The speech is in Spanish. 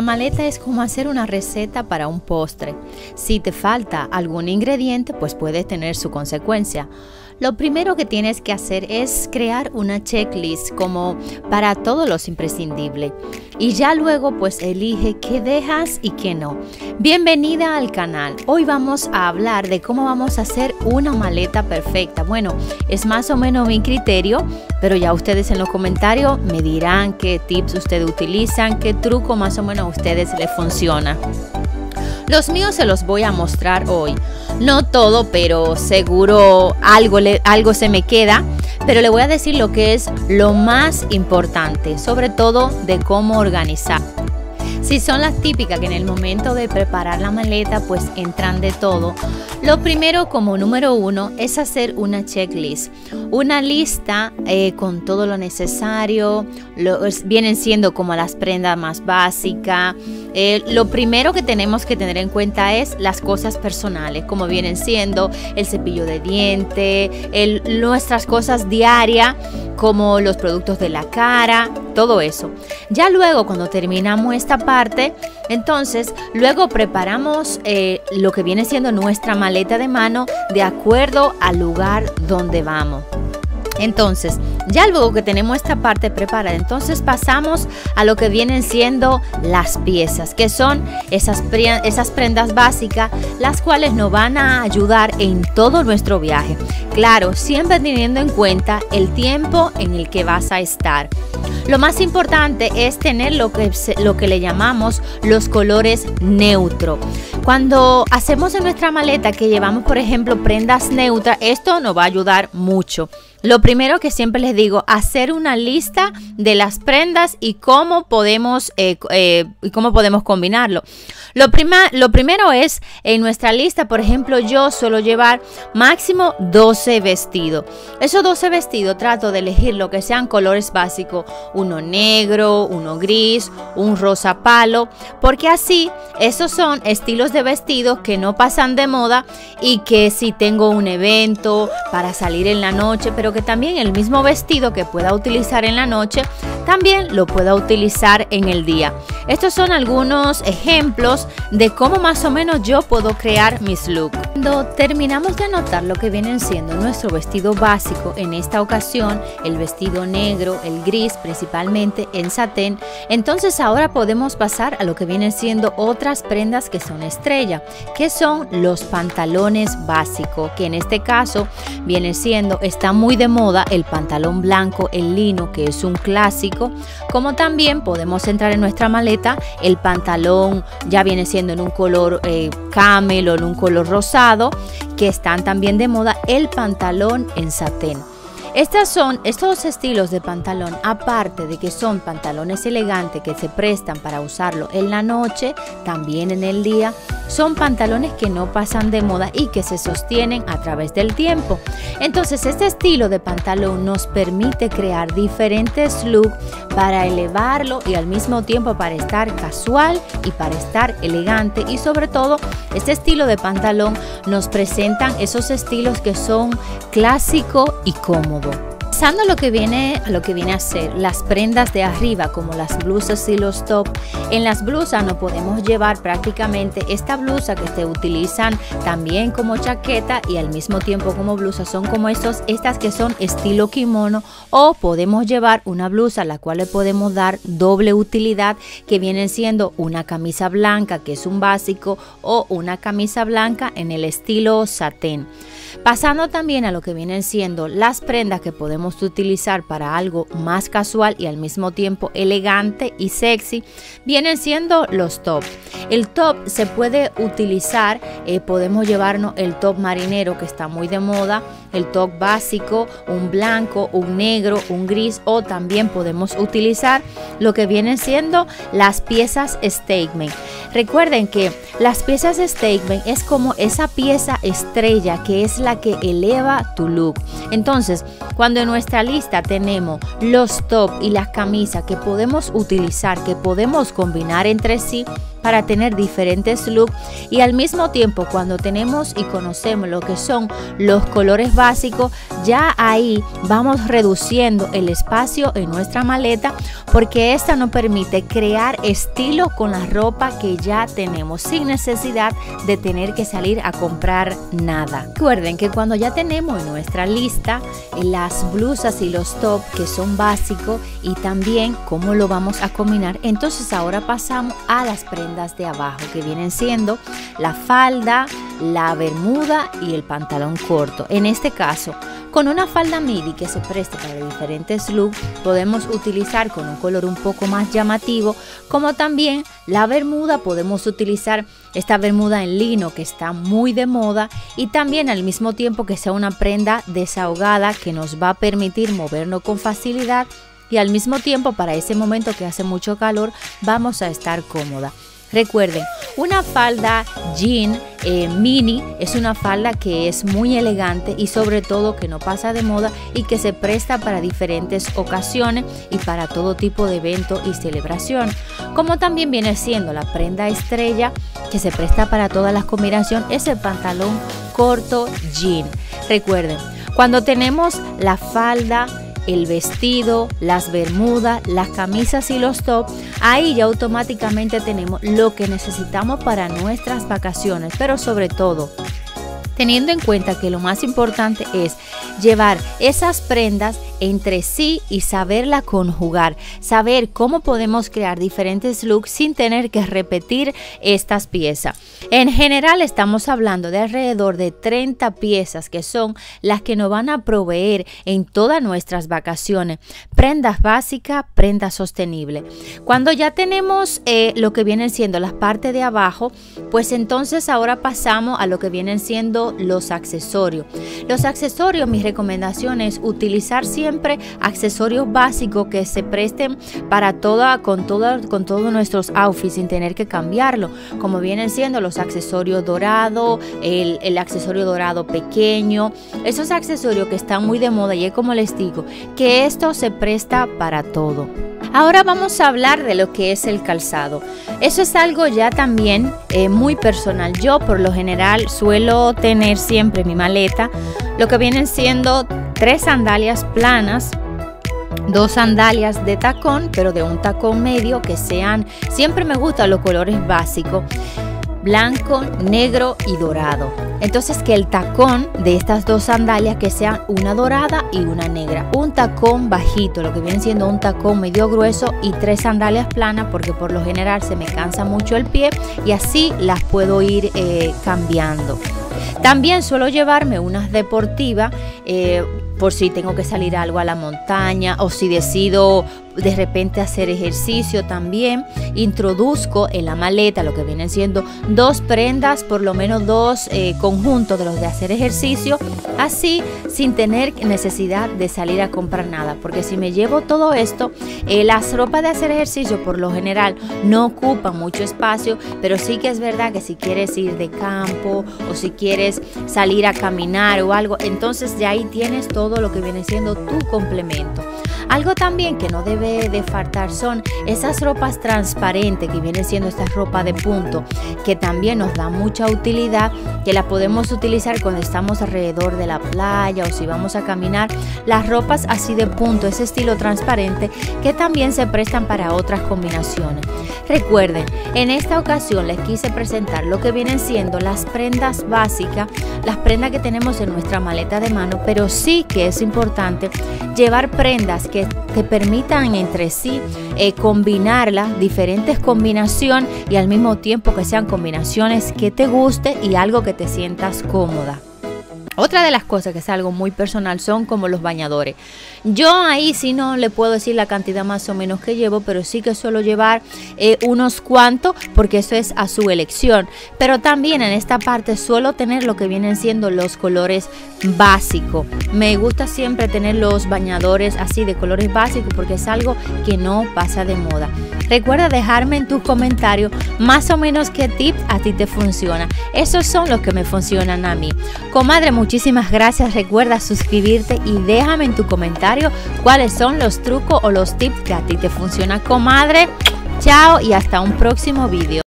La maleta es como hacer una receta para un postre. Si te falta algún ingrediente, pues puede tener su consecuencia. Lo primero que tienes que hacer es crear una checklist como para todos los imprescindibles y ya luego pues elige qué dejas y qué no. Bienvenida al canal. Hoy vamos a hablar de cómo vamos a hacer una maleta perfecta. Bueno, es más o menos mi criterio, pero ya ustedes en los comentarios me dirán qué tips ustedes utilizan, qué truco más o menos a ustedes les funciona. Los míos se los voy a mostrar hoy. No todo, pero seguro algo, algo se me queda. Pero le voy a decir lo que es lo más importante, sobre todo de cómo organizar. Si son las típicas que en el momento de preparar la maleta pues entran de todo, lo primero como número uno es hacer una checklist, una lista eh, con todo lo necesario, vienen siendo como las prendas más básicas. Eh, lo primero que tenemos que tener en cuenta es las cosas personales, como vienen siendo el cepillo de diente, nuestras cosas diarias como los productos de la cara, todo eso. Ya luego cuando terminamos esta parte, entonces luego preparamos eh, lo que viene siendo nuestra maleta de mano de acuerdo al lugar donde vamos. Entonces, ya luego que tenemos esta parte preparada, entonces pasamos a lo que vienen siendo las piezas, que son esas, esas prendas básicas, las cuales nos van a ayudar en todo nuestro viaje. Claro, siempre teniendo en cuenta el tiempo en el que vas a estar. Lo más importante es tener lo que, lo que le llamamos los colores neutro. Cuando hacemos en nuestra maleta que llevamos, por ejemplo, prendas neutras, esto nos va a ayudar mucho. Lo primero que siempre les digo, hacer una lista de las prendas y cómo podemos, eh, eh, y cómo podemos combinarlo. Lo, lo primero es, en nuestra lista, por ejemplo, yo suelo llevar máximo 12 vestidos. Esos 12 vestidos trato de elegir lo que sean colores básicos, uno negro, uno gris, un rosa palo, porque así esos son estilos de vestidos que no pasan de moda y que si tengo un evento para salir en la noche, pero que también el mismo vestido que pueda utilizar en la noche, también lo pueda utilizar en el día. Estos son algunos ejemplos de cómo más o menos yo puedo crear mis looks. Cuando terminamos de anotar lo que vienen siendo nuestro vestido básico, en esta ocasión el vestido negro, el gris principalmente en satén, entonces ahora podemos pasar a lo que vienen siendo otras prendas que son estrella, que son los pantalones básicos, que en este caso viene siendo, está muy de moda el pantalón blanco, el lino, que es un clásico, como también podemos entrar en nuestra maleta el pantalón, ya viene siendo en un color eh, camel o en un color rosado, que están también de moda, el pantalón en satén. Estas son estos estilos de pantalón, aparte de que son pantalones elegantes que se prestan para usarlo en la noche, también en el día, son pantalones que no pasan de moda y que se sostienen a través del tiempo. Entonces, este estilo de pantalón nos permite crear diferentes looks para elevarlo y al mismo tiempo para estar casual y para estar elegante y sobre todo este estilo de pantalón nos presentan esos estilos que son clásico y cómodo. Pasando lo que viene a lo que viene a ser las prendas de arriba como las blusas y los top, en las blusas no podemos llevar prácticamente esta blusa que se utilizan también como chaqueta y al mismo tiempo como blusa son como estos estas que son estilo kimono o podemos llevar una blusa a la cual le podemos dar doble utilidad que vienen siendo una camisa blanca que es un básico o una camisa blanca en el estilo satén. Pasando también a lo que vienen siendo las prendas que podemos utilizar para algo más casual y al mismo tiempo elegante y sexy, vienen siendo los tops. El top se puede utilizar, eh, podemos llevarnos el top marinero que está muy de moda, el top básico, un blanco, un negro, un gris o también podemos utilizar lo que vienen siendo las piezas statement. Recuerden que las piezas statement es como esa pieza estrella que es la que eleva tu look. Entonces, cuando en nuestra lista tenemos los top y las camisas que podemos utilizar, que podemos combinar entre sí, para tener diferentes looks y al mismo tiempo cuando tenemos y conocemos lo que son los colores básicos, ya ahí vamos reduciendo el espacio en nuestra maleta porque esta nos permite crear estilo con la ropa que ya tenemos sin necesidad de tener que salir a comprar nada. Recuerden que cuando ya tenemos en nuestra lista las blusas y los tops que son básicos y también cómo lo vamos a combinar, entonces ahora pasamos a las prendas de abajo que vienen siendo la falda, la bermuda y el pantalón corto. En este caso, con una falda midi que se preste para diferentes looks, podemos utilizar con un color un poco más llamativo, como también la bermuda, podemos utilizar esta bermuda en lino que está muy de moda y también al mismo tiempo que sea una prenda desahogada que nos va a permitir movernos con facilidad y al mismo tiempo para ese momento que hace mucho calor vamos a estar cómoda. Recuerden, una falda jean eh, mini es una falda que es muy elegante y sobre todo que no pasa de moda y que se presta para diferentes ocasiones y para todo tipo de evento y celebración. Como también viene siendo la prenda estrella que se presta para todas las combinaciones, es el pantalón corto jean. Recuerden, cuando tenemos la falda el vestido, las bermudas, las camisas y los tops, ahí ya automáticamente tenemos lo que necesitamos para nuestras vacaciones, pero sobre todo teniendo en cuenta que lo más importante es llevar esas prendas entre sí y saberla conjugar, saber cómo podemos crear diferentes looks sin tener que repetir estas piezas. En general estamos hablando de alrededor de 30 piezas que son las que nos van a proveer en todas nuestras vacaciones. Prendas básicas, prendas sostenibles. Cuando ya tenemos eh, lo que vienen siendo las partes de abajo, pues entonces ahora pasamos a lo que vienen siendo los accesorios. Los accesorios, mi recomendación es utilizar siempre accesorios básicos que se presten para toda, con, toda, con todos nuestros outfits sin tener que cambiarlo, como vienen siendo los accesorios dorados, el, el accesorio dorado pequeño, esos accesorios que están muy de moda y es como les digo, que esto se presta para todo. Ahora vamos a hablar de lo que es el calzado. Eso es algo ya también eh, muy personal. Yo por lo general suelo tener siempre mi maleta lo que vienen siendo tres sandalias planas dos sandalias de tacón, pero de un tacón medio que sean, siempre me gustan los colores básicos blanco, negro y dorado. Entonces que el tacón de estas dos sandalias que sean una dorada y una negra. Un tacón bajito, lo que viene siendo un tacón medio grueso y tres sandalias planas porque por lo general se me cansa mucho el pie y así las puedo ir eh, cambiando. También suelo llevarme unas deportivas. Eh, por si tengo que salir algo a la montaña o si decido de repente hacer ejercicio también. Introduzco en la maleta lo que vienen siendo dos prendas, por lo menos dos eh, conjuntos de los de hacer ejercicio, así sin tener necesidad de salir a comprar nada. Porque si me llevo todo esto, eh, las ropas de hacer ejercicio por lo general no ocupan mucho espacio, pero sí que es verdad que si quieres ir de campo o si quieres salir a caminar o algo, entonces ya ahí tienes todo lo que viene siendo tu complemento. Algo también que no debe de faltar son esas ropas transparentes que vienen siendo esta ropa de punto, que también nos da mucha utilidad, que la podemos utilizar cuando estamos alrededor de la playa o si vamos a caminar. Las ropas así de punto, ese estilo transparente, que también se prestan para otras combinaciones. Recuerden, en esta ocasión les quise presentar lo que vienen siendo las prendas básicas, las prendas que tenemos en nuestra maleta de mano, pero sí que es importante llevar prendas que te permitan entre sí eh, combinarlas, diferentes combinaciones y al mismo tiempo que sean combinaciones que te guste y algo que te sientas cómoda. Otra de las cosas que es algo muy personal son como los bañadores. Yo ahí sí no le puedo decir la cantidad más o menos que llevo, pero sí que suelo llevar eh, unos cuantos porque eso es a su elección. Pero también en esta parte suelo tener lo que vienen siendo los colores básicos. Me gusta siempre tener los bañadores así de colores básicos porque es algo que no pasa de moda. Recuerda dejarme en tus comentarios más o menos qué tips a ti te funciona. Esos son los que me funcionan a mí. Comadre, muchísimas gracias. Recuerda suscribirte y déjame en tu comentario cuáles son los trucos o los tips que a ti te funcionan, comadre. Chao y hasta un próximo vídeo.